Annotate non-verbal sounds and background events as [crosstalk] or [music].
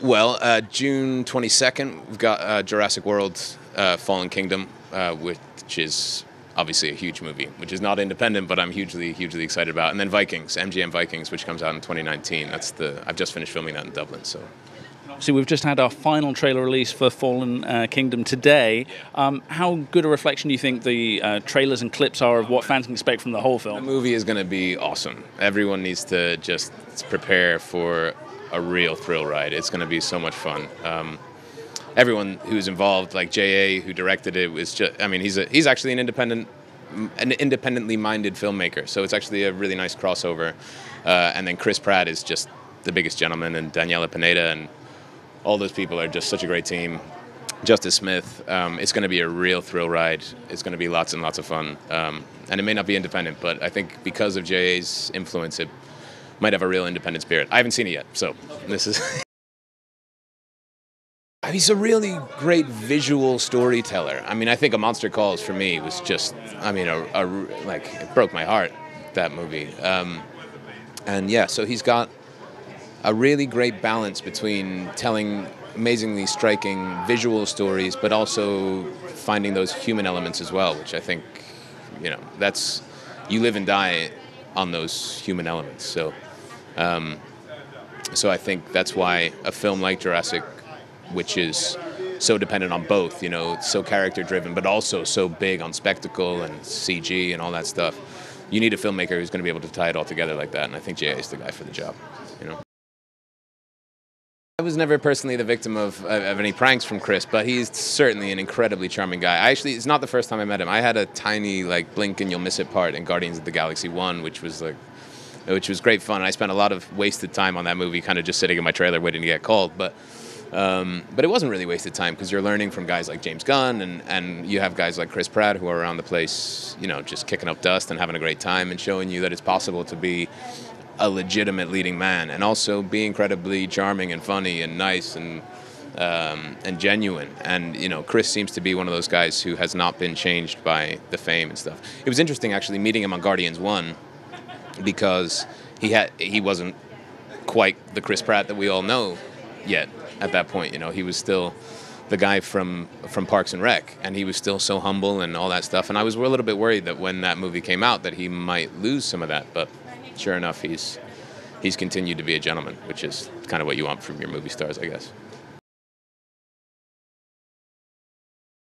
Well, uh, June 22nd, we've got uh, Jurassic World uh, Fallen Kingdom, uh, which is obviously a huge movie, which is not independent, but I'm hugely, hugely excited about. And then Vikings, MGM Vikings, which comes out in 2019. That's the I've just finished filming that in Dublin, so. So we've just had our final trailer release for Fallen uh, Kingdom today. Um, how good a reflection do you think the uh, trailers and clips are of what fans can expect from the whole film? The movie is going to be awesome. Everyone needs to just prepare for a real thrill ride. It's going to be so much fun. Um, everyone who's involved, like J.A., who directed it, was just, I mean, he's, a, he's actually an independent, an independently minded filmmaker. So it's actually a really nice crossover. Uh, and then Chris Pratt is just the biggest gentleman, and Daniella Pineda, and all those people are just such a great team. Justice Smith. Um, it's going to be a real thrill ride. It's going to be lots and lots of fun. Um, and it may not be independent, but I think because of J.A.'s influence, it might have a real independent spirit. I haven't seen it yet, so this is. [laughs] He's a really great visual storyteller. I mean, I think A Monster Calls for me was just, I mean, a, a like it broke my heart that movie. Um, and yeah, so he's got a really great balance between telling amazingly striking visual stories, but also finding those human elements as well, which I think, you know, that's you live and die on those human elements. So, um, so I think that's why a film like Jurassic, which is so dependent on both, you know, so character driven, but also so big on spectacle and CG and all that stuff. You need a filmmaker who's going to be able to tie it all together like that, and I think J.A. is the guy for the job. You know. I was never personally the victim of, of any pranks from Chris, but he's certainly an incredibly charming guy. I actually, it's not the first time I met him. I had a tiny like blink and you'll miss it part in Guardians of the Galaxy One, which was like, which was great fun. I spent a lot of wasted time on that movie, kind of just sitting in my trailer waiting to get called. But um, but it wasn't really wasted time because you're learning from guys like James Gunn and, and you have guys like Chris Pratt who are around the place, you know, just kicking up dust and having a great time and showing you that it's possible to be a legitimate leading man and also be incredibly charming and funny and nice and um, and genuine. And you know, Chris seems to be one of those guys who has not been changed by the fame and stuff. It was interesting actually meeting him on Guardians One because he had he wasn't quite the Chris Pratt that we all know yet at that point. You know, he was still the guy from from Parks and Rec, and he was still so humble and all that stuff. And I was a little bit worried that when that movie came out, that he might lose some of that. But sure enough, he's he's continued to be a gentleman, which is kind of what you want from your movie stars, I guess.